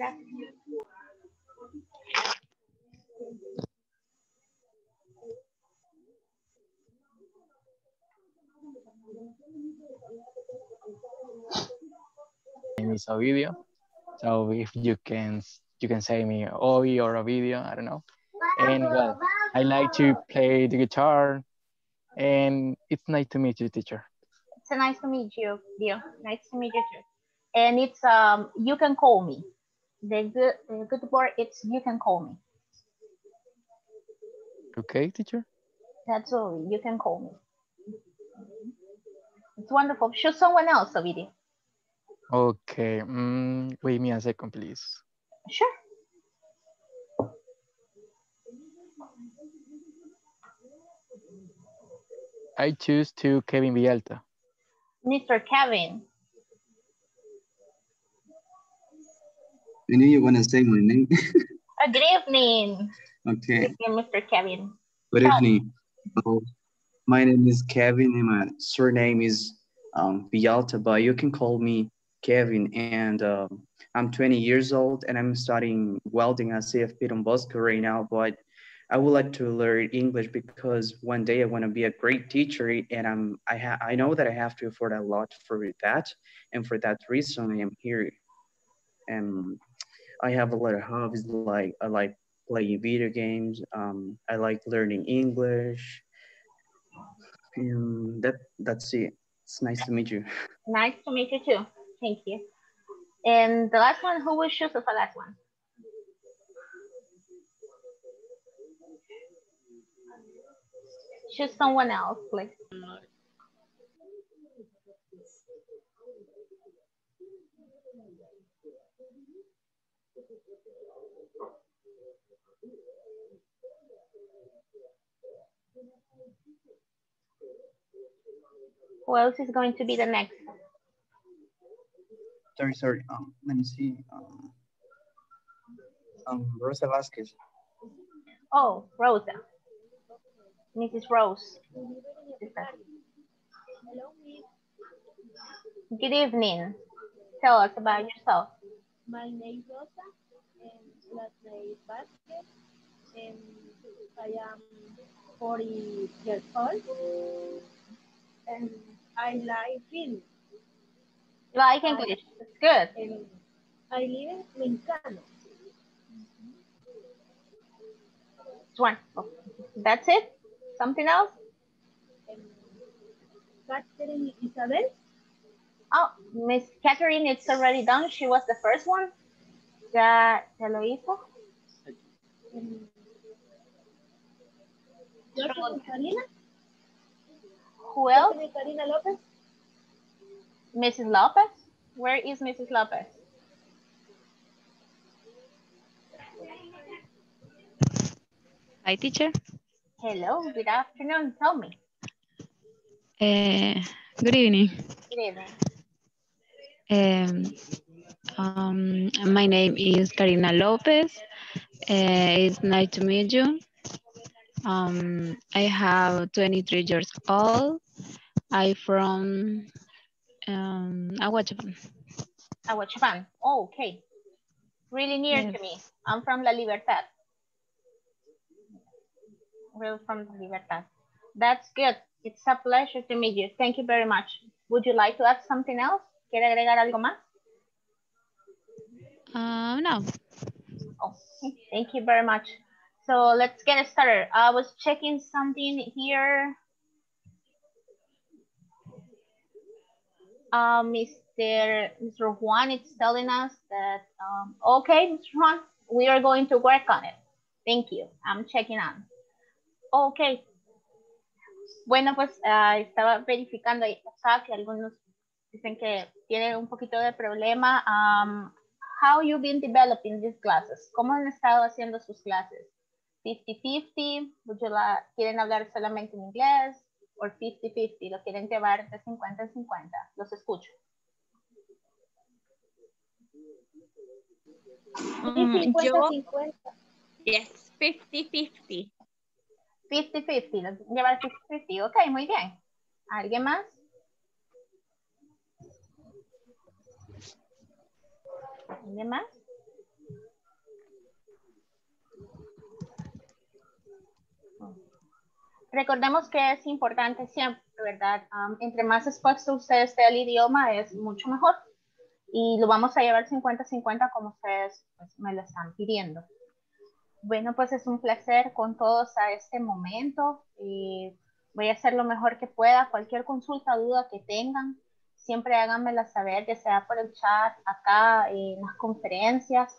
Name is Ovidio. So if you can you can say me Ovi or Ovidio, I don't know. And well, I like to play the guitar and it's nice to meet you, teacher. It's nice to meet you, Dio. Nice to meet you too. And it's um you can call me. The good the good word it's you can call me. Okay, teacher? That's all. You can call me. It's wonderful. Show someone else, Ovidio. Okay, mm, wait me a second, please. Sure. I choose to Kevin Villalta. Mr. Kevin. I knew you want to say my name. Uh, good evening. okay. Good evening, Mr. Kevin. Good evening. Oh, my name is Kevin and my surname is um, Villalta, but you can call me Kevin. And um, I'm 20 years old and I'm studying welding at CFP Don Bosco right now. But I would like to learn English because one day I want to be a great teacher, and I'm I ha- I know that I have to afford a lot for that, and for that reason I am here. And I have a lot of hobbies like I like playing video games. Um, I like learning English. And that that's it. It's nice to meet you. Nice to meet you too. Thank you. And the last one, who will choose for the last one? Choose someone else, please. Who else is going to be the next? Sorry, sorry. Um, let me see. Um, um, Rosa Vasquez. Oh, Rosa. Mrs. Rose. Good evening. Tell us about yourself. My name is Rosa, and last name is Vasquez, and I am 40 years old, and I like film, You like English? Good. and I live in Mexicano. Wonderful. That's it? Something else? Catherine Isabel, Oh, Miss Catherine, it's already done. She was the first one. Ya, ya lo hizo. and Karina, Who else? Joseph Karina Lopez, Mrs. Lopez. Where is Mrs. Lopez? Hi, teacher. Hello, good afternoon. Tell me. Uh, good evening. Good evening. Um, um, my name is Karina Lopez. Uh, it's nice to meet you. Um, I have 23 years old. I from um, Aguachapan. Aguachapan. Oh, okay. Really near to me. I'm from La Libertad. Real from La Libertad. That's good. It's a pleasure to meet you. Thank you very much. Would you like to add something else? ¿Quiere agregar algo más? Uh, no. Oh. Thank you very much. So let's get started. I was checking something here. Uh, Mr. Mr. Juan is telling us that, um, okay, Mr. Juan, we are going to work on it. Thank you. I'm checking on. Okay. Bueno, pues ah, estaba verificando o sea, que algunos dicen que tienen un poquito de problema. Um, how you been developing these classes? ¿Cómo han estado haciendo sus clases? 50-50, Would you la- ¿quieren hablar solamente en inglés? ¿O 50-50? ¿Lo quieren llevar de 50 en 50? Los escucho. Mm, 50, yo, 50. yes, 50-50. 50-50, ¿lo quieren llevar 50-50? Ok, muy bien. ¿Alguien más? ¿Alguien más? Recordemos que es importante siempre, ¿verdad? Um, entre más expuesto usted esté al idioma, es mucho mejor. Y lo vamos a llevar 50-50 como ustedes pues, me lo están pidiendo. Bueno, pues es un placer con todos a este momento. Y voy a hacer lo mejor que pueda. Cualquier consulta, duda que tengan, siempre háganmela saber, ya sea por el chat, acá, en las conferencias.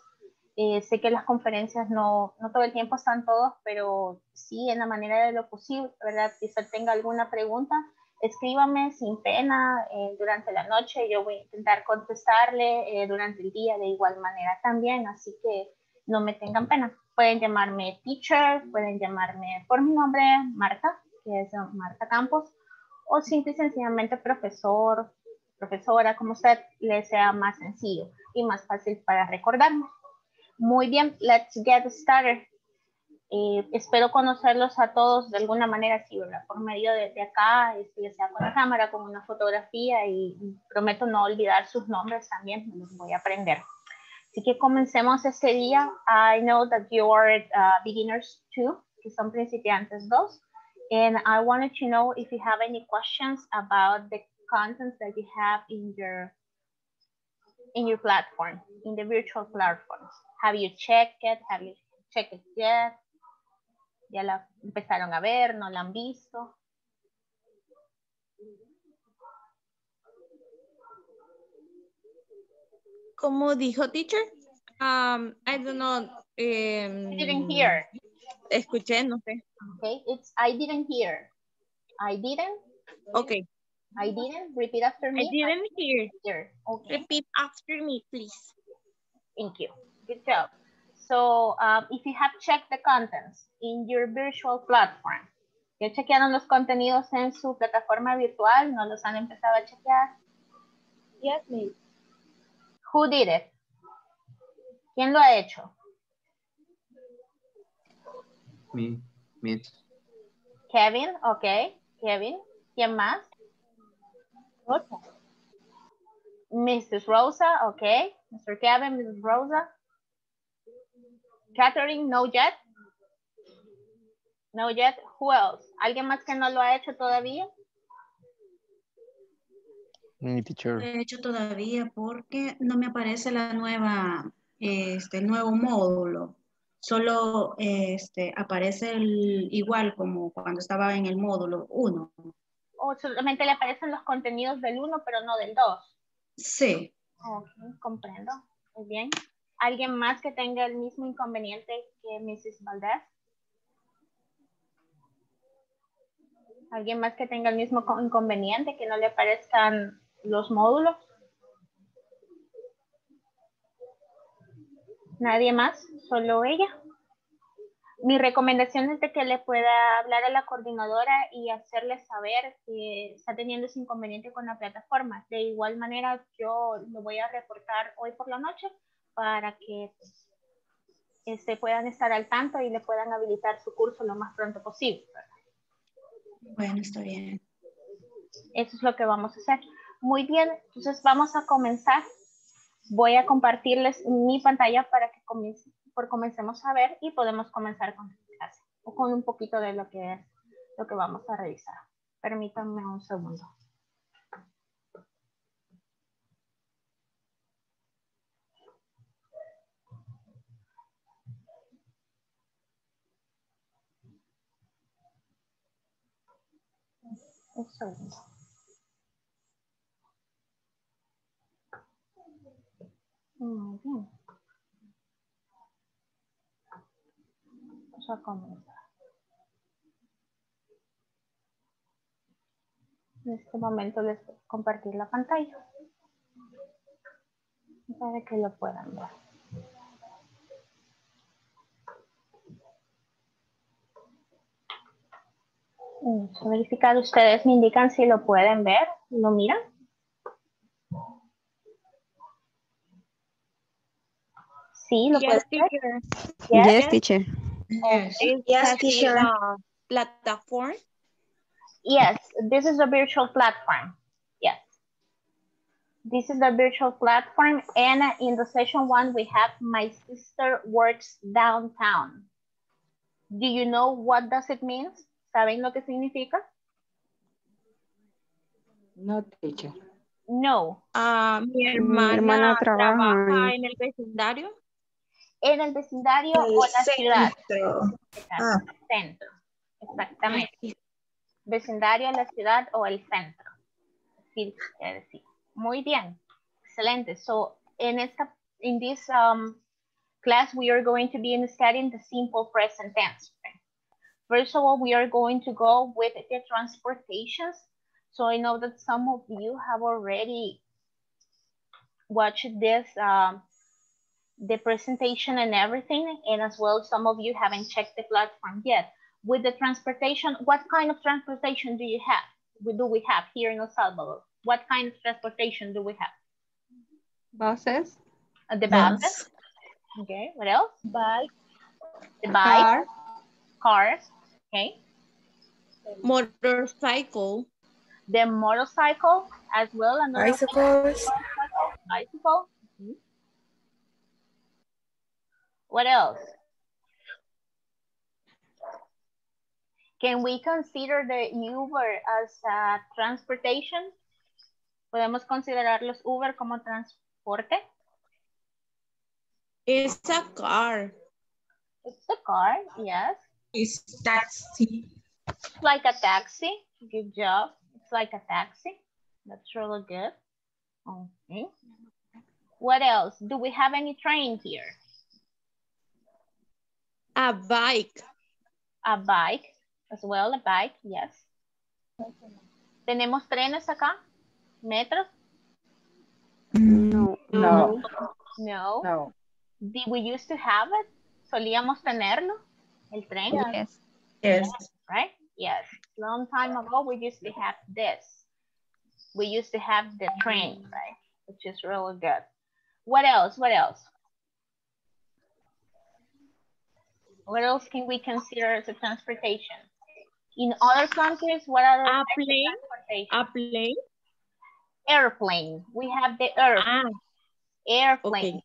Eh, sé que las conferencias no, no todo el tiempo están todos, pero sí en la manera de lo posible, ¿verdad? Si usted tenga alguna pregunta, escríbame sin pena eh, durante la noche, yo voy a intentar contestarle eh, durante el día de igual manera también, así que no me tengan pena. Pueden llamarme teacher, pueden llamarme por mi nombre, Marta, que es Marta Campos, o simple y sencillamente profesor, profesora, como usted le sea más sencillo y más fácil para recordarme. Muy bien, let's get started. Eh, espero conocerlos a todos de alguna manera, sí, ¿verdad? Por medio de, acá, este, ya sea con la cámara, con una fotografía y, prometo no olvidar sus nombres también, los voy a aprender. Así que comencemos este día. I know that you are uh, beginners too, que son principiantes dos. And I wanted to know if you have any questions about the contents that you have in your in your platform, in the virtual platforms. Have you checked it? Have you checked it yet? ¿Ya la empezaron a ver? ¿No la han visto? Como dijo teacher, um, I don't know. Um, I didn't hear. Escuché, no sé. Okay, it's I didn't hear. I didn't. Okay. I didn't. Repeat after me. I didn't hear. Hear. Okay. Repeat after me, please. Thank you. Good job. So, um, if you have checked the contents in your virtual platform, ¿ya chequearon los contenidos en su plataforma virtual? ¿No los han empezado a chequear? Yes, miss. Who did it? ¿Quién lo ha hecho? Me, me. Kevin, ok. Kevin. ¿Quién más? Mrs. Rosa, ok. Mr. Kevin, Mrs. Rosa. Catherine, no yet. No yet. Who else? ¿Alguien más que no lo ha hecho todavía? Mi teacher. he hecho todavía porque no me aparece la nueva, este, el nuevo módulo. Solo este, aparece el, igual como cuando estaba en el módulo 1. ¿O solamente le aparecen los contenidos del 1 pero no del 2? Sí. Ok, comprendo. Muy bien. ¿Alguien más que tenga el mismo inconveniente que Mrs. Valdez? ¿Alguien más que tenga el mismo co- inconveniente, que no le aparezcan los módulos? ¿Nadie más? ¿Solo ella? Mi recomendación es de que le pueda hablar a la coordinadora y hacerle saber que está teniendo ese inconveniente con la plataforma. De igual manera, yo lo voy a reportar hoy por la noche para que pues, este, puedan estar al tanto y le puedan habilitar su curso lo más pronto posible. Bueno, está bien. Eso es lo que vamos a hacer. Muy bien, entonces vamos a comenzar. Voy a compartirles mi pantalla para que comience, por comencemos a ver y podemos comenzar con la clase o con un poquito de lo que es lo que vamos a revisar. Permítanme un segundo. Un segundo. Muy bien. Vamos a comenzar. En este momento les voy a compartir la pantalla para que lo puedan ver. Vamos a verificar, ustedes me indican si lo pueden ver, ¿lo miran? Sí, lo Yes, pueden ver. Yes. Yes, teacher. Is Yes, that teacher. the platform? Yes, this is a virtual platform. Yes. This is the virtual platform. And in the session one, we have my sister works downtown. Do you know what does it mean? ¿Saben lo que significa? No, teacher. No. Ah, mi hermana, hermana trabaja trabaja en el vecindario. En el vecindario o la ciudad. Exacto, Centro. Exactamente. Vecindario, la ciudad o el centro. Quiere decir. Muy bien. Excelente. So, in esta, in this um, class, we are going to be studying the simple present tense. First of all, we are going to go with the transportations. So I know that some of you have already watched this, um, the presentation and everything, and as well, some of you haven't checked the platform yet. With the transportation, what kind of transportation do you have? We do we have here in El Salvador? What kind of transportation do we have? Buses, Uh, the buses. Okay, what else? Bike, The bike, car, cars. Okay, Motorcycle. the motorcycle as well. Another one, Bicycles, bicycle. What else? Can we consider the Uber as a transportation? ¿Podemos considerar los Uber como transporte? It's a car. It's a car, yes. is taxi, It's like a taxi. Good job. It's like a taxi. That's really good. Okay. What else? Do we have any train here? A bike. A bike as well, a bike, yes. ¿Tenemos trenes acá? ¿Metros? no, No, No. no. Did we used to have it? ¿Solíamos tenerlo? ¿El tren? yes, yes, Right? Yes. Long time ago, we used to have this. We used to have the train, right? Which is really good. What else? What else? What else can we consider as a transportation? In other countries, what are A plane. transportation? A plane. Airplane. We have the air, Ah, airplane. okay.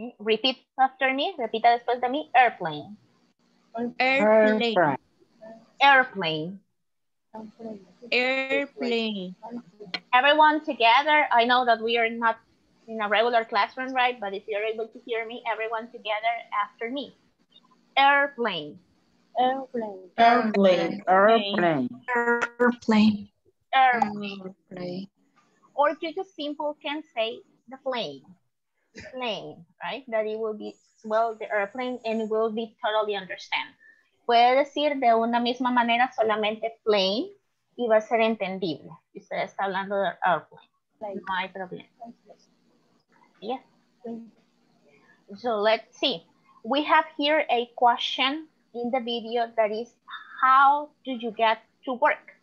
Okay. Repeat after me. Repita después de mí. Airplane. Airplane. Airplane. Airplane. Airplane. Everyone together. I know that we are not in a regular classroom, right? But if you're able to hear me, everyone together after me. Airplane. airplane, airplane, Airplane. airplane, Airplane. Or you just simple can say the plane. Plane, right? That it will be, well, the airplane and it will be totally understand. Puede decir de una misma manera solamente plane y va a ser entendible. Si usted está hablando de airplane. No hay problema. Yeah. So let's see. We have here a question in the video that is, how do you get to work?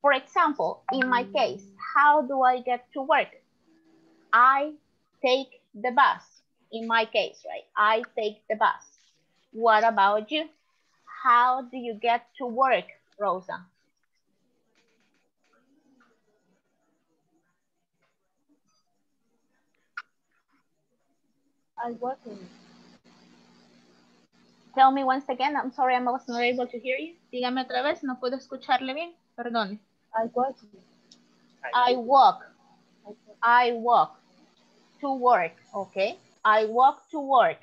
For example, in my mm. case, how do I get to work? I take the bus. In my case, right? I take the bus. What about you? How do you get to work, Rosa? I working, Tell me once again. I'm sorry, I was not able to hear you. Dígame otra vez, no puedo escucharle bien. Perdone. I walk. I walk. I walk to work. Okay. I walk to work.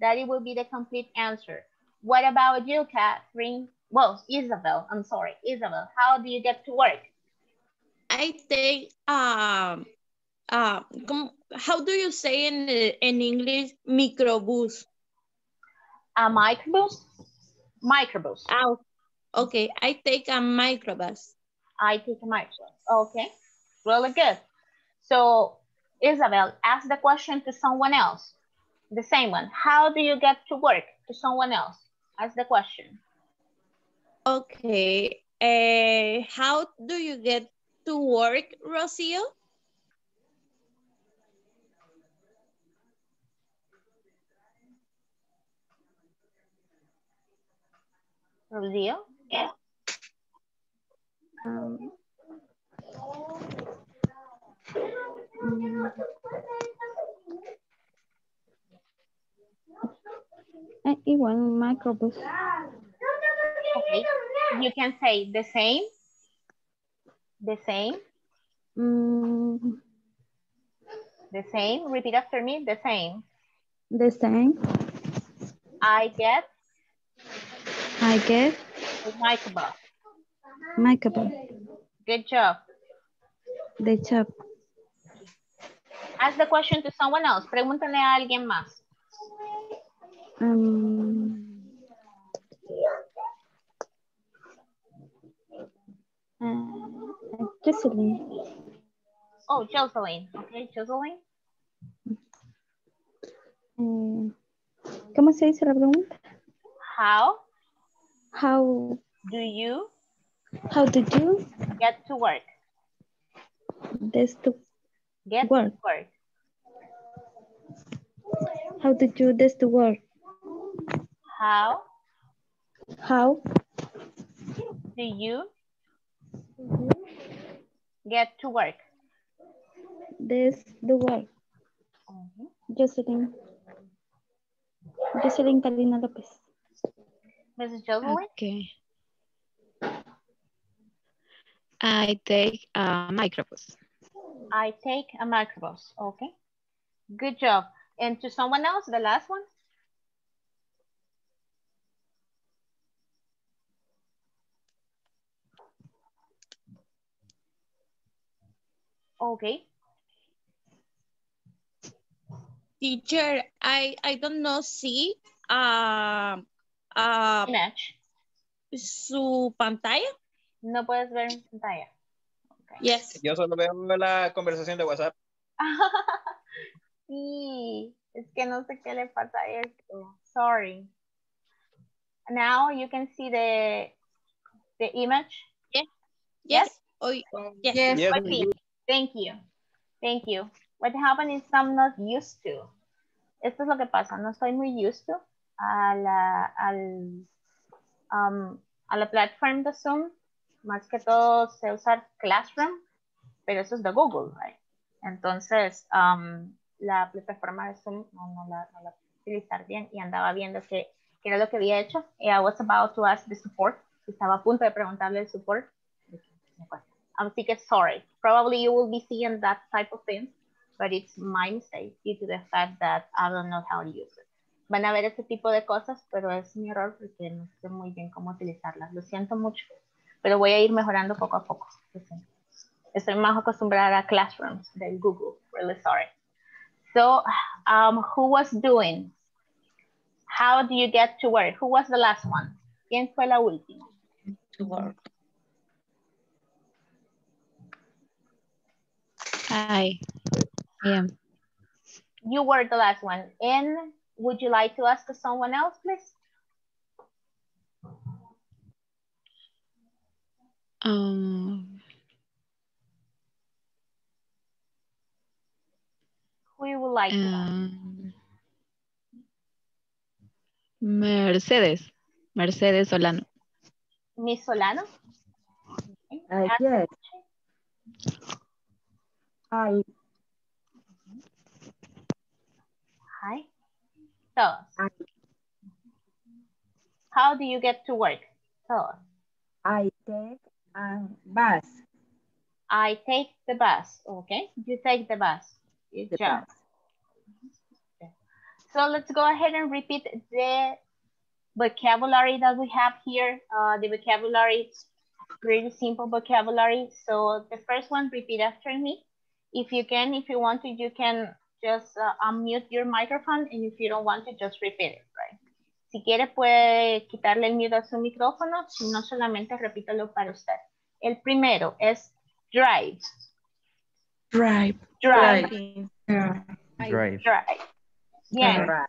That it will be the complete answer. What about you, Catherine? Well, Isabel. I'm sorry, Isabel. How do you get to work? I think, um uh how do you say in in English microbus? A microbus? Microbus. Ah, okay, I take a microbus. I take a microbus. Okay. Really good. So, Isabel, ask the question to someone else. The same one. How do you get to work? To someone else. Ask the question. Okay. Uh, how do you get to work, Rocio? Rocío? Um, igual microbus. Okay. you can say the same. The same. Mm, The same. Repeat after me. The same. the same. I get I a microbus. microbus. Good job. The chop. Ask the question to someone else. Pregúntale a alguien más. Um, uh, Jocelyn. Oh, Jocelyn. Okay, Jocelyn. Eh, ¿Cómo se dice la pregunta? How How do you how did you get to work? this to Get Work. to work. how did you this to work? How How do you get to work? this the work? Mhm. Jocelyn. Jocelyn Carolina López. Mrs. Jocelyn? Okay. I take a microbus. I take a microbus. Okay. Good job. And to someone else, the last one? Okay. Teacher, I, I don't know see uh, uh, su pantalla. No puedes ver en pantalla. Yes. Yo solo veo la conversación de WhatsApp. sí, es que no sé qué le pasa a esto. Sorry. Now you can see the the image. Yes. Oh, yes. Yes. Okay. Thank you. Thank you. What happened is I'm not used to. Esto es lo que pasa. No estoy muy used to a la, al, um, a la plataforma de Zoom. Más que todo sé usar Classroom, pero eso es de Google, right? Entonces, um, la plataforma de Zoom no, la, no utilizar bien y andaba viendo que, era lo que había hecho. Y I was about to ask the support. Estaba a punto de preguntarle el support. Así que sorry. Probably you will be seeing that type of thing, but it's my mistake due to the fact that I don't know how to use it. Van a ver ese tipo de cosas, pero es mi error porque no sé muy bien cómo utilizarlas. Lo siento mucho, pero voy a ir mejorando poco a poco. Estoy más acostumbrada a Classrooms del Google. Really sorry. So, um, who was doing? How do you get to work? Who was the last one? ¿Quién fue la última? To work. I, I am. You were the last one. And would you like to ask someone else, please? Um, Who you would like to ask? um, Mercedes. Mercedes Solano. Miss Solano? Uh, yes. I, Hi. Tell us. How do you get to work? Tell us. I take a bus. I take the bus. Okay. You take the bus. Good The job. bus. So let's go ahead and repeat the vocabulary that we have here. Uh, the vocabulary is pretty simple vocabulary. So the first one, repeat after me. If you can, if you want to, you can just uh, unmute your microphone. And if you don't want to, just repeat it, right? Si quiere puede quitarle el mute a su micrófono, si no solamente repítalo para usted. El primero es drive. Drive. Drive. Drive. Drive. Right.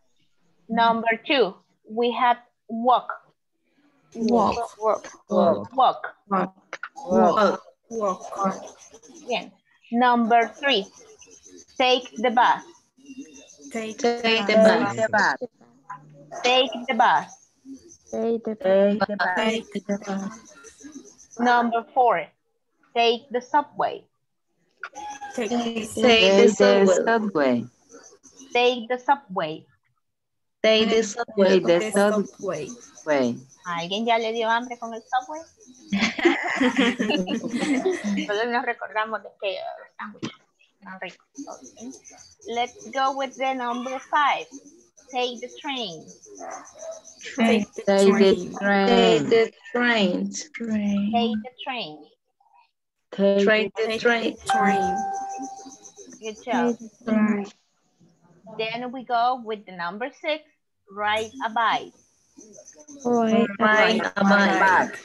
Number two, we have walk. Walk. Walk. Walk. Walk. Walk. Walk. Bien. Number three, take the bus. Take, Take the Take bus. the bus. Take the bus. Say the Take the bus. Take the bus. Number four, take the subway. Take, Take the Take the subway. subway. Take the subway. Take the subway. The The subway. subway. ¿Alguien ya le dio hambre con el subway? Solo nos recordamos de que uh, los sándwiches están. Okay. Let's go with the number five. Take the train. Take the train. Take the train. Take the train. Take the train. Train. Good job. Then we go with the number six. Ride a bike. Right. Ride a bike.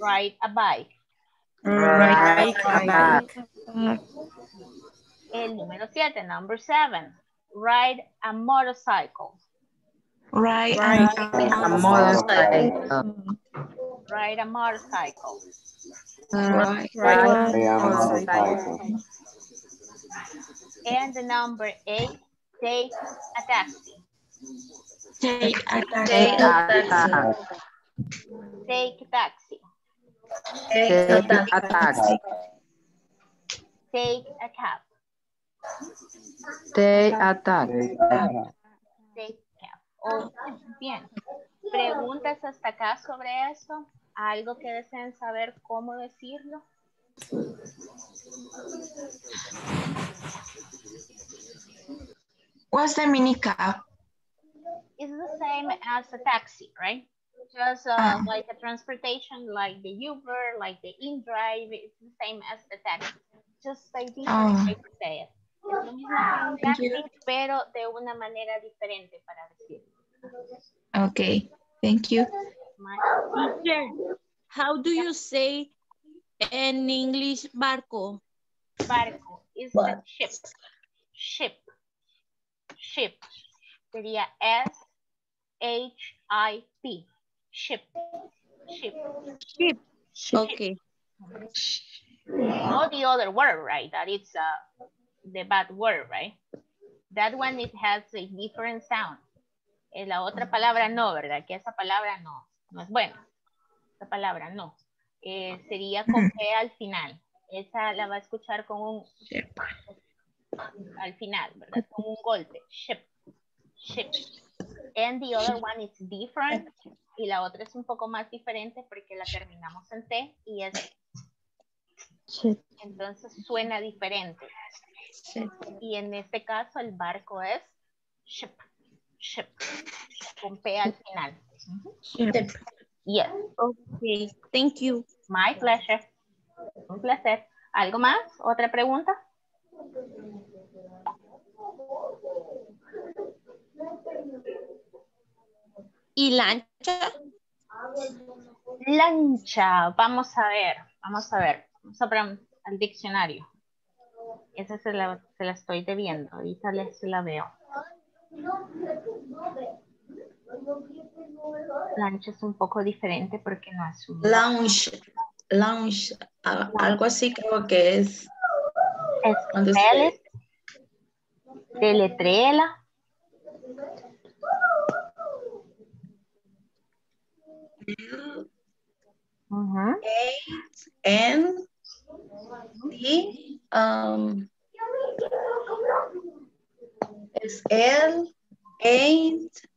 Ride a bike. Ride a bike. El número siete, number seven. Ride a motorcycle. Ride Ride a motorcycle. Ride a motorcycle. Ride a Motorcycle. And the number eight, take a taxi. Take a taxi. Take a taxi. Take a taxi. Take a cab. Take a taxi. Take cab. Oh, bien. Preguntas hasta acá sobre eso. Algo que deseen saber cómo decirlo. What's the mini cab? It's the same as a taxi, right? Just uh, Ah. like a transportation, like the Uber, like the InDrive, it's the same as the taxi. Just a different Ah. way to say it. Es lo mismo que un Thank you. taxi, pero de una manera diferente para decirlo. Okay, thank you. Teacher, how do you say in English barco? Barco is the ship. Ship. Ship. Sería S-H-I-P. Ship. Ship. Ship. Okay. Not the other word, right? That is uh, the bad word, right? That one, it has a different sound. Eh, la otra palabra no, ¿verdad? Que esa palabra no, no es buena. Esa palabra no. Eh, sería con P al final. Esa la va a escuchar con un al final, ¿verdad? Con un golpe. Ship. Ship. And the other one is different. Y la otra es un poco más diferente porque la terminamos en T y es entonces suena diferente. Y en este caso el barco es ship, ship, con P al final. Ship. Yes, Okay, thank you. my pleasure. Un placer. ¿Algo más? ¿Otra pregunta? ¿Y lancha? Lancha, vamos a ver, vamos a ver. Vamos a ver al diccionario. Esa se la, se la estoy debiendo, ahorita les la veo. Lancha es un poco diferente porque no es un... Lounge. Lounge. Algo así creo que es. cuando se- Espele, deletréela. Ujú. N D um, es L eight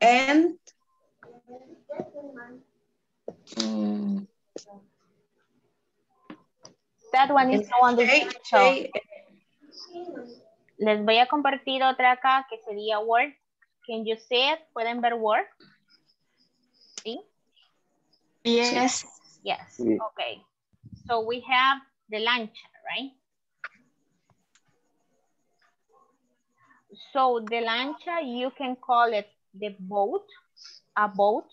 and mm, That one is the J- so, J- Les voy a compartir otra acá que sería Word. Can you see it? ¿Pueden ver Word? ¿Sí? yes Yes. Sí. Okay. So we have the lancha, right? So the lancha, you can call it the boat, a boat,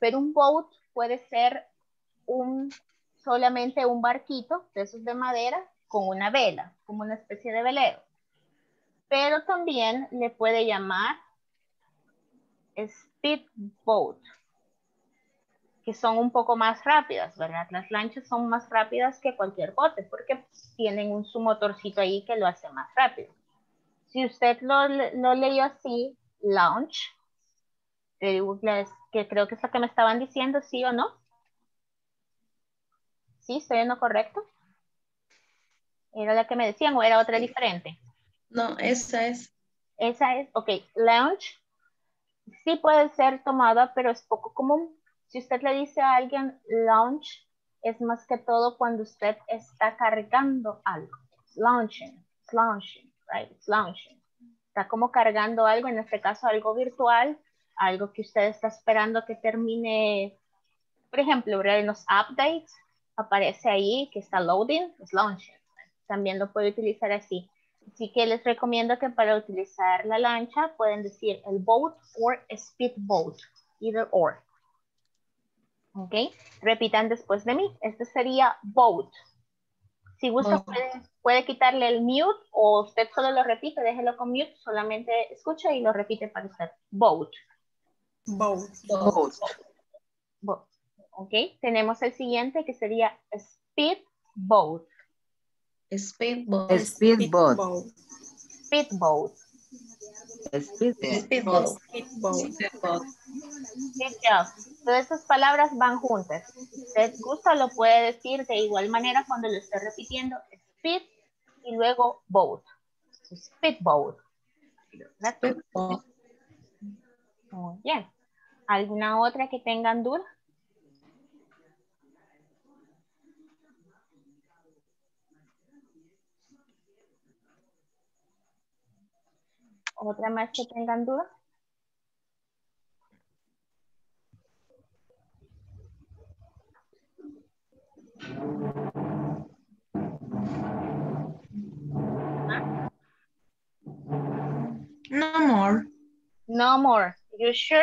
pero un boat puede ser un solamente un barquito de esos de madera con una vela, como una especie de velero. Pero también le puede llamar speedboat, que son un poco más rápidas, ¿verdad? Las lanchas son más rápidas que cualquier bote porque tienen un su motorcito ahí que lo hace más rápido. Si usted lo, lo leyó así, launch, que creo que es lo que me estaban diciendo, ¿sí o no? ¿Sí? ¿Estoy en lo correcto? ¿Era la que me decían o era otra diferente? no esa es Esa es, ok, lunch sí puede ser tomada, pero es poco común. Si usted le dice a alguien lunch, es más que todo cuando usted está cargando algo. Launching, it's launching, right? It's launching. Está como cargando algo, en este caso algo virtual, algo que usted está esperando que termine, por ejemplo, en los updates, aparece ahí que está loading, es launching. También lo puede utilizar así. Así que les recomiendo que para utilizar la lancha pueden decir el boat o speedboat, either or. ¿Ok? Repitan después de mí. Este sería boat. Si gusta puede, puede, quitarle el mute o usted solo lo repite, déjelo con mute, solamente escucha y lo repite para usted. Boat. Boat. Boat. Boat. Ok, tenemos el siguiente que sería speedboat. Speedboat. Speedboat. Speedboat. Speedboat. Speedboat. Job. Todas estas palabras van juntas. Si usted gusta, lo puede decir de igual manera cuando lo esté repitiendo. Speed y luego boat. Speedboat. Speedboat. Muy bien. ¿Alguna otra que tengan duda? ¿Otra más que tengan duda? No more. No more. You sure?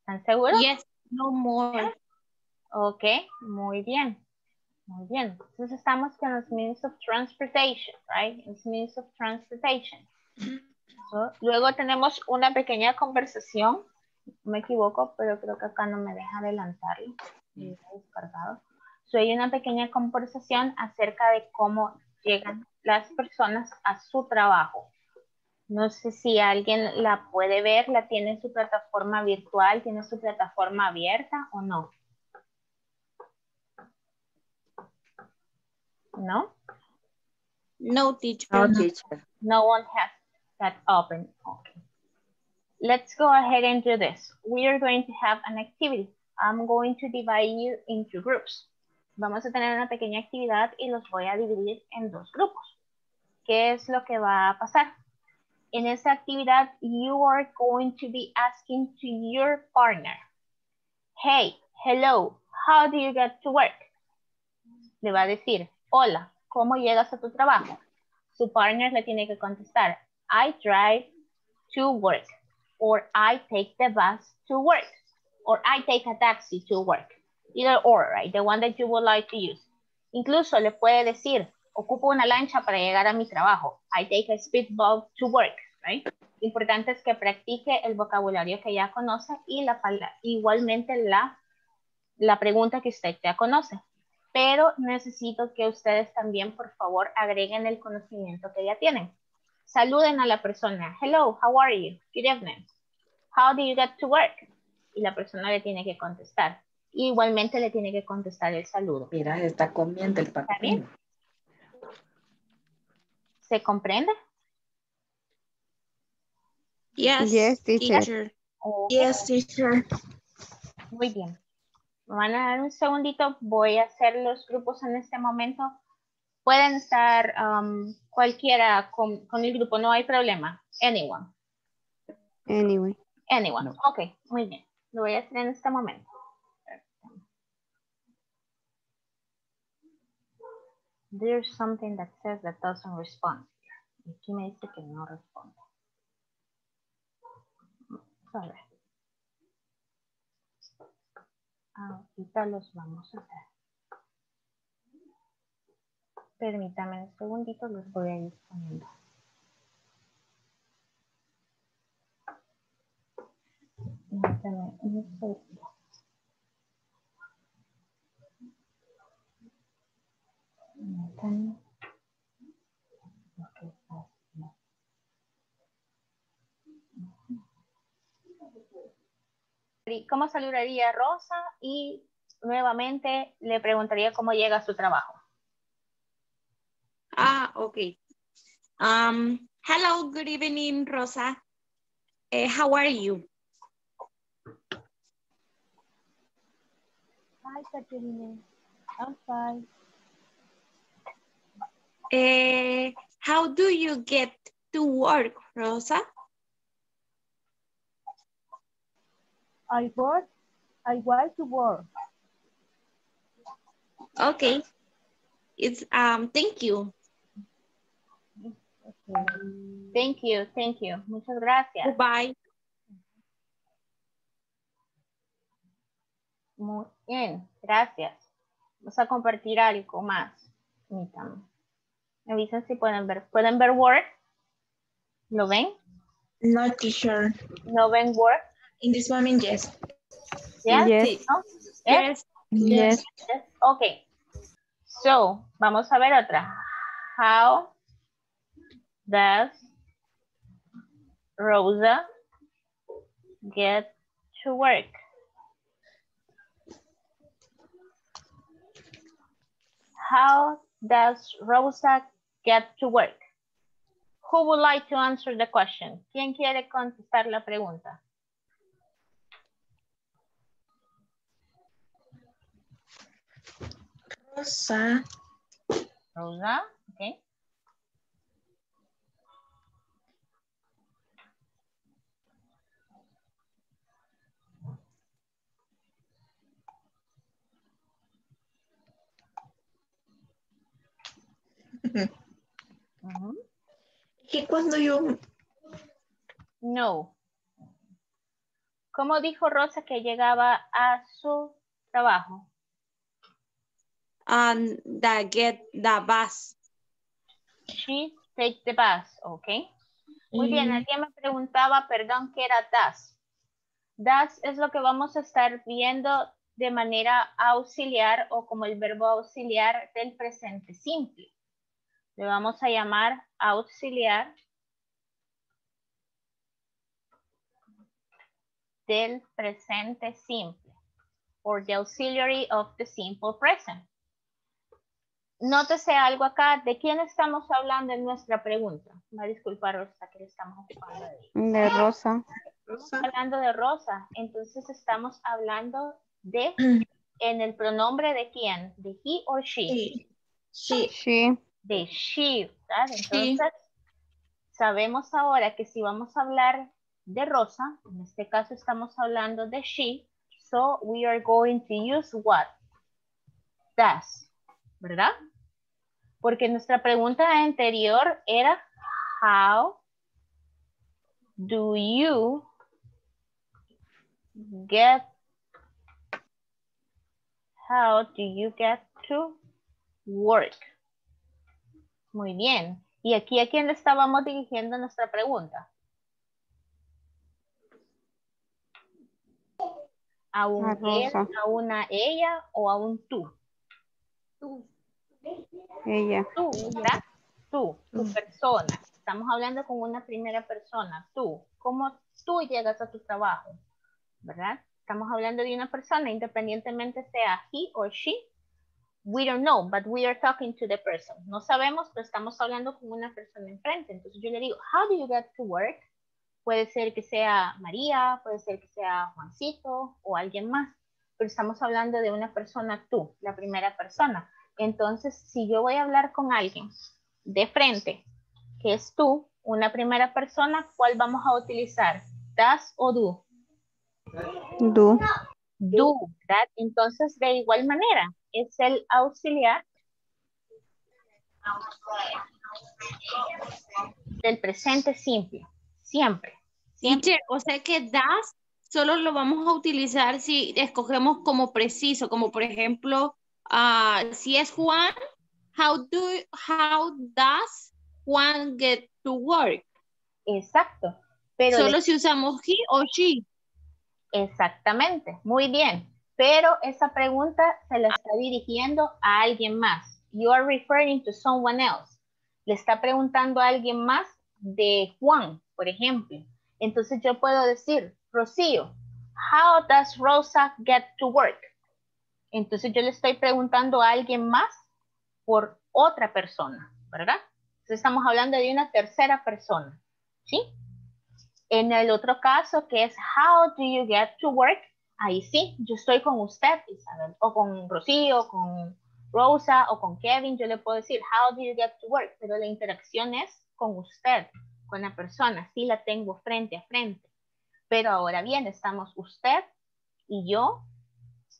¿Están seguros? Yes, no more. Ok, muy bien. Muy bien. Entonces estamos con los means of transportation, right? Los means of transportation. So, luego tenemos una pequeña conversación. Me equivoco, pero creo que acá no me deja adelantarlo. Está descargado. So, hay una pequeña conversación acerca de cómo llegan las personas a su trabajo. No sé si alguien la puede ver, la tiene en su plataforma virtual, tiene su plataforma abierta o no. No? No, teacher. No, teacher. No one has that open. Okay. Let's go ahead and do this. We are going to have an activity. I'm going to divide you into groups. Vamos a tener una pequeña actividad y los voy a dividir en dos grupos. ¿Qué es lo que va a pasar? En esa actividad, you are going to be asking to your partner, hey, hello, how do you get to work? Le va a decir, hola, ¿cómo llegas a tu trabajo? Su partner le tiene que contestar, I drive to work, or I take the bus to work, or I take a taxi to work. Either or, right? The one that you would like to use. Incluso le puede decir, ocupo una lancha para llegar a mi trabajo. I take a speedboat to work, right? Importante es que practique el vocabulario que ya conoce y la, igualmente la, la pregunta que usted ya conoce. Pero necesito que ustedes también, por favor, agreguen el conocimiento que ya tienen. Saluden a la persona. Hello, how are you? Good evening. How do you get to work? Y la persona le tiene que contestar. Igualmente le tiene que contestar el saludo. Mira, está comiendo el papel. bien? ¿Se comprende? Yes, Yes, teacher. teacher. Yes, teacher. Muy bien. Me van a dar un segundito. Voy a hacer los grupos en este momento. Pueden estar um, cualquiera con, con el grupo, no hay problema. Anyone. Anyway. Anyone. Ok, muy bien. Lo voy a hacer en este momento. There's something that says that doesn't respond. Aquí me dice que no responde. Sorry. Ahorita los vamos a hacer. Permítame un segundito, los voy a ir poniendo. Permítame un segundo. Permítame. Ok, así. Y ¿Cómo saludaría a Rosa? Y nuevamente le preguntaría cómo llega a su trabajo. Ah, ok. Um, hello, good evening, Rosa. Eh, how are you? Hi, Caterina. I'm fine. Eh, how do you get to work, Rosa? I work. I want to work. Okay. It's um thank you. Thank you, thank you. Muchas gracias. Goodbye. Muy bien, gracias. Vamos a compartir algo más. Me avisan si pueden ver. ¿Pueden ver Word? ¿Lo ven? No, teacher. ¿No ven Word? In this moment, yes. Yes? Yes. No? Yes. Yes. Yes. Okay. So, vamos a ver otra. How does Rosa get to work? How does Rosa get to work? Who would like to answer the question? ¿Quién quiere contestar la pregunta? Rosa. Rosa, okay. Que cuando yo No. ¿Cómo dijo Rosa que llegaba a su trabajo? Um, the get the bus. She take the bus, ¿ok? Muy bien, alguien me preguntaba, perdón, ¿qué era das? Das es lo que vamos a estar viendo de manera auxiliar o como el verbo auxiliar del presente simple. Le vamos a llamar auxiliar del presente simple or the auxiliary of the simple present. Nótese algo acá. ¿De quién estamos hablando en nuestra pregunta? Va a disculpar, Rosa, que le estamos ocupando de Rosa. Estamos hablando de Rosa. Entonces estamos hablando de, en el pronombre de quién? ¿De he or she? Sí. Sí. She. De she, ¿verdad? Sí. Entonces, sabemos ahora que si vamos a hablar de Rosa, en este caso estamos hablando de she, so we are going to use what? Does, ¿verdad? Porque nuestra pregunta anterior era how do you get how do you get to work? Muy bien. ¿Y aquí a quién le estábamos dirigiendo nuestra pregunta? ¿A un A él, a una ella o a un tú? Ella. Tú, ¿verdad? Tú, tu persona. Estamos hablando con una primera persona, tú. ¿Cómo tú llegas a tu trabajo? ¿Verdad? Estamos hablando de una persona, independientemente sea he or she. We don't know, but we are talking to the person. No sabemos, pero estamos hablando con una persona enfrente. Entonces yo le digo, how do you get to work? Puede ser que sea María, puede ser que sea Juancito o alguien más, pero estamos hablando de una persona tú, la primera persona. Entonces, si yo voy a hablar con alguien de frente, que es tú, una primera persona, ¿cuál vamos a utilizar? ¿Das o do? Do. Do, ¿verdad? Entonces, de igual manera, es el auxiliar del presente simple, siempre. siempre. O sea que das solo lo vamos a utilizar si escogemos como preciso, como por ejemplo, ah, si es Juan, how do how does Juan get to work? Exacto. Pero solo si usamos he o she. Exactamente, muy bien. Pero esa pregunta se la está dirigiendo a alguien más. You are referring to someone else. Le está preguntando a alguien más de Juan, por ejemplo. Entonces yo puedo decir, Rocío, how does Rosa get to work? Entonces yo le estoy preguntando a alguien más por otra persona, ¿verdad? Entonces estamos hablando de una tercera persona, ¿sí? En el otro caso, que es how do you get to work? Ahí sí, yo estoy con usted, Isabel, o con Rocío, con Rosa, o con Kevin, yo le puedo decir, how do you get to work? Pero la interacción es con usted, con la persona, sí la tengo frente a frente. Pero ahora bien, estamos usted y yo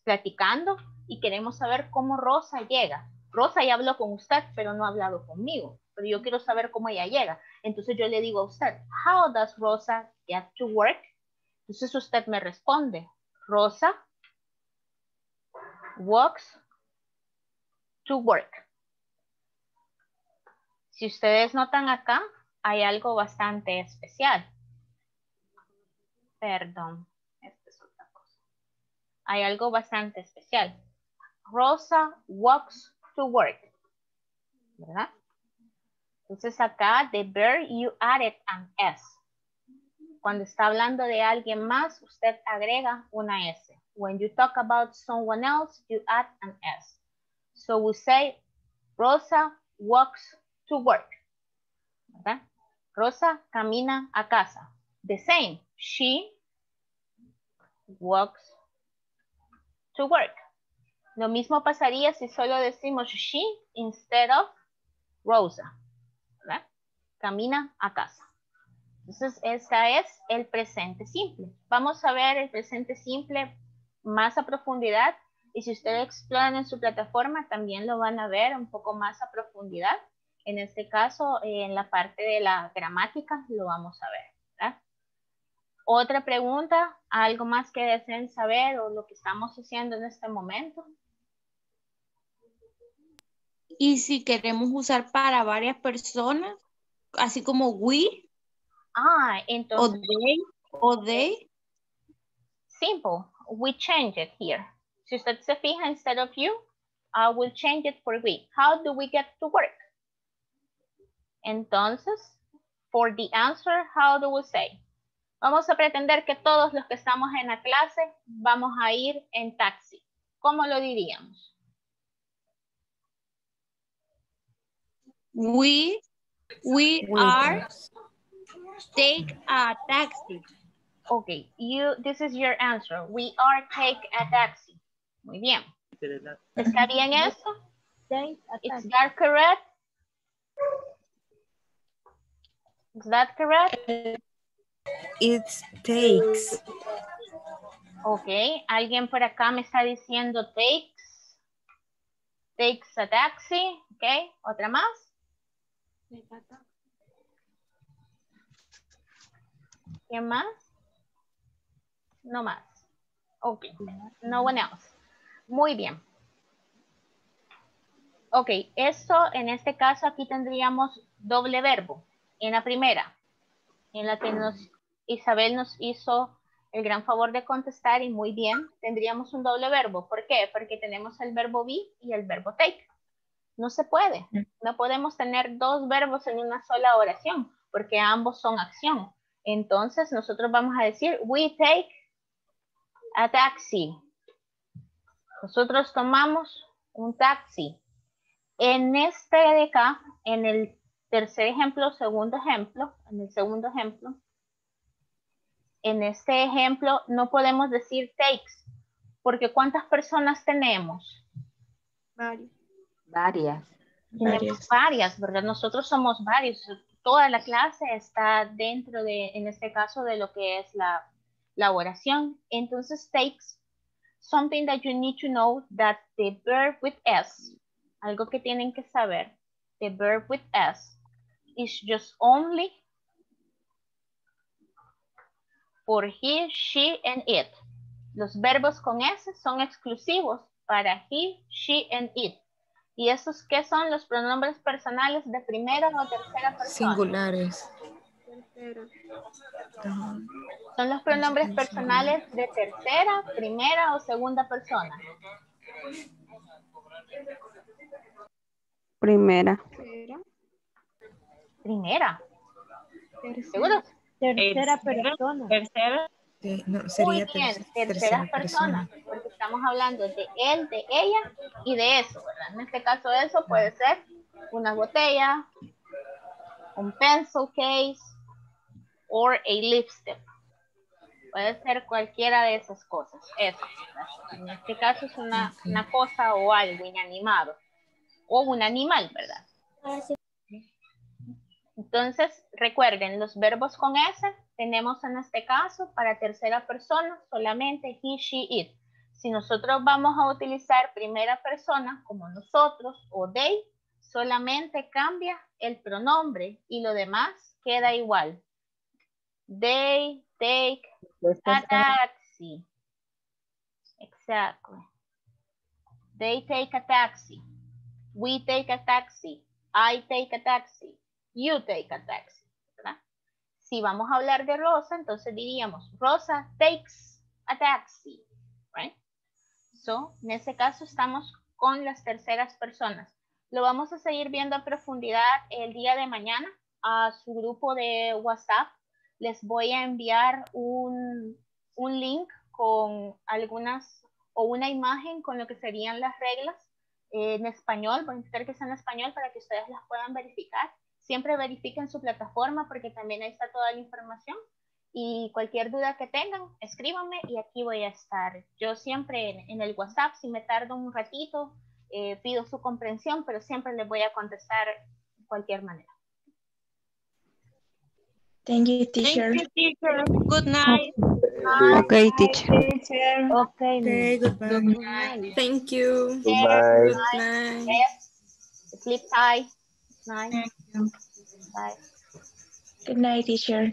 platicando y queremos saber cómo Rosa llega. Rosa ya habló con usted, pero no ha hablado conmigo. Pero yo quiero saber cómo ella llega. Entonces yo le digo a usted, how does Rosa get to work? Entonces usted me responde, Rosa walks to work. Si ustedes notan acá, hay algo bastante especial. Perdón, esta es otra cosa. Hay algo bastante especial. Rosa walks to work. ¿Verdad? Entonces acá, the verb, you added an S. Cuando está hablando de alguien más, usted agrega una S. When you talk about someone else, you add an S. So we say, Rosa walks to work. ¿Verdad? Rosa camina a casa. The same, she walks to work. Lo mismo pasaría si solo decimos she instead of Rosa. Camina a casa. Entonces, ese es el presente simple. Vamos a ver el presente simple más a profundidad y si ustedes exploran en su plataforma también lo van a ver un poco más a profundidad. En este caso, eh, en la parte de la gramática lo vamos a ver. Otra pregunta, algo más que deseen saber o lo que estamos haciendo en este momento. Y si queremos usar para varias personas, así como we Ah, o entonces, they o they. simple. We change it here. Si usted se fija, instead of you, I will change it for we. How do we get to work? Entonces, for the answer, how do we say? Vamos a pretender que todos los que estamos en la clase vamos a ir en taxi. ¿Cómo lo diríamos? We we are take a taxi. Okay, you, this is your answer. We are take a taxi. Muy bien. ¿Está bien eso? Is that correct? Is that correct? It takes. Ok, alguien por acá me está diciendo takes. Takes a taxi. Ok, otra más. ¿Quién más? No más. Ok, no one else. Muy bien. Ok, esto en este caso aquí tendríamos doble verbo. En la primera, en la que nos, Isabel nos hizo el gran favor de contestar y muy bien, tendríamos un doble verbo. ¿Por qué? Porque tenemos el verbo be y el verbo take. No se puede. No podemos tener dos verbos en una sola oración porque ambos son acción. Entonces nosotros vamos a decir, we take a taxi. Nosotros tomamos un taxi. En este de acá, en el tercer ejemplo, segundo ejemplo, en el segundo ejemplo, en este ejemplo no podemos decir takes, porque ¿cuántas personas tenemos? Varias. Tenemos varias, ¿verdad? Nosotros somos varios. Toda la clase está dentro de, en este caso, de lo que es la, la oración. Entonces, takes, something that you need to know that the verb with S, algo que tienen que saber, the verb with S is just only for he, she, and it. Los verbos con S son exclusivos para he, she, and it. ¿Y esos qué son los pronombres personales de primera o tercera persona? Singulares. Son los pronombres personales de tercera, primera o segunda persona. Primera. Primera. ¿Seguro? Tercera persona. Tercera. Sí, no, Muy sería bien, ter- terceras personas, porque estamos hablando de él, de ella y de eso, ¿verdad? En este caso eso puede ser una botella, un pencil case, or a lipstick. Puede ser cualquiera de esas cosas. Eso. En este caso es una, una cosa o algo inanimado. O un animal, ¿verdad? Entonces, recuerden, los verbos con S tenemos en este caso para tercera persona solamente he, she, it. Si nosotros vamos a utilizar primera persona como nosotros o they, solamente cambia el pronombre y lo demás queda igual. They take a taxi. Exactly. They take a taxi. We take a taxi. I take a taxi. You take a taxi. ¿verdad? Si vamos a hablar de Rosa, entonces diríamos, Rosa takes a taxi. Right? So, en ese caso estamos con las terceras personas. Lo vamos a seguir viendo a profundidad el día de mañana a su grupo de WhatsApp. Les voy a enviar un, un link con algunas o una imagen con lo que serían las reglas eh, en español. Voy a intentar que sea en español para que ustedes las puedan verificar. Siempre verifiquen su plataforma porque también ahí está toda la información. Y cualquier duda que tengan, escríbanme y aquí voy a estar. Yo siempre en, en el WhatsApp, si me tardo un ratito, eh, pido su comprensión, pero siempre les voy a contestar de cualquier manera. Thank you, teacher. Thank you, teacher. Good night. Okay, teacher. Okay. Okay, goodbye. Good night. Thank you. Yes, Good night. Yes. Sleep tight. Night. Bye. Good night, teacher.